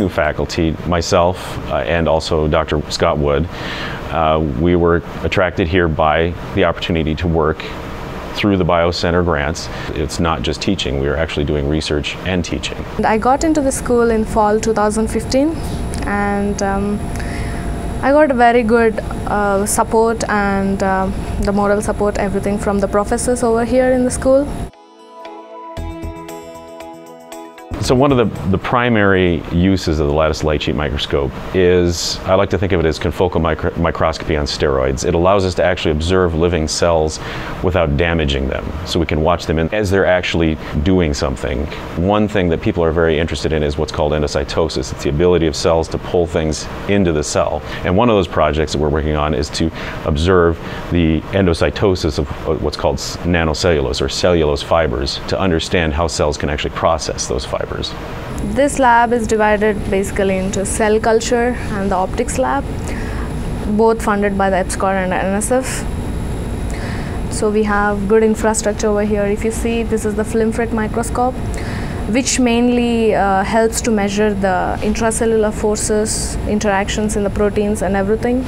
New faculty, myself uh, and also Dr. Scott Wood, uh, we were attracted here by the opportunity to work through the BioSNTR grants. It's not just teaching, we are actually doing research and teaching. I got into the school in fall 2015 and um, I got very good uh, support and uh, the moral support, everything from the professors over here in the school. So one of the, the primary uses of the lattice light sheet microscope is, I like to think of it as confocal micro microscopy on steroids. It allows us to actually observe living cells without damaging them. So we can watch them in, as they're actually doing something. One thing that people are very interested in is what's called endocytosis. It's the ability of cells to pull things into the cell. And one of those projects that we're working on is to observe the endocytosis of what's called nanocellulose or cellulose fibers to understand how cells can actually process those fibers. This lab is divided basically into cell culture and the optics lab, both funded by the EPSCoR and NSF. So we have good infrastructure over here. If you see, this is the FLIMFRET microscope, which mainly uh, helps to measure the intracellular forces, interactions in the proteins and everything.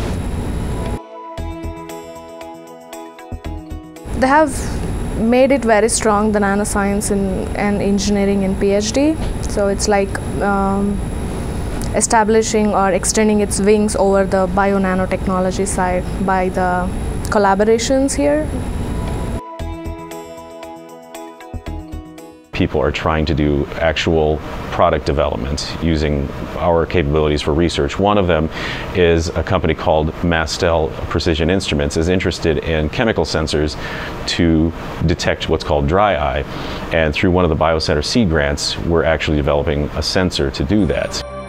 They have made it very strong the nanoscience in, and engineering in PhD. So it's like um, establishing or extending its wings over the bio nanotechnology side by the collaborations here people are trying to do actual product development using our capabilities for research. One of them is a company called Mastel Precision Instruments is interested in chemical sensors to detect what's called dry eye. And through one of the BioSNTR seed grants, we're actually developing a sensor to do that.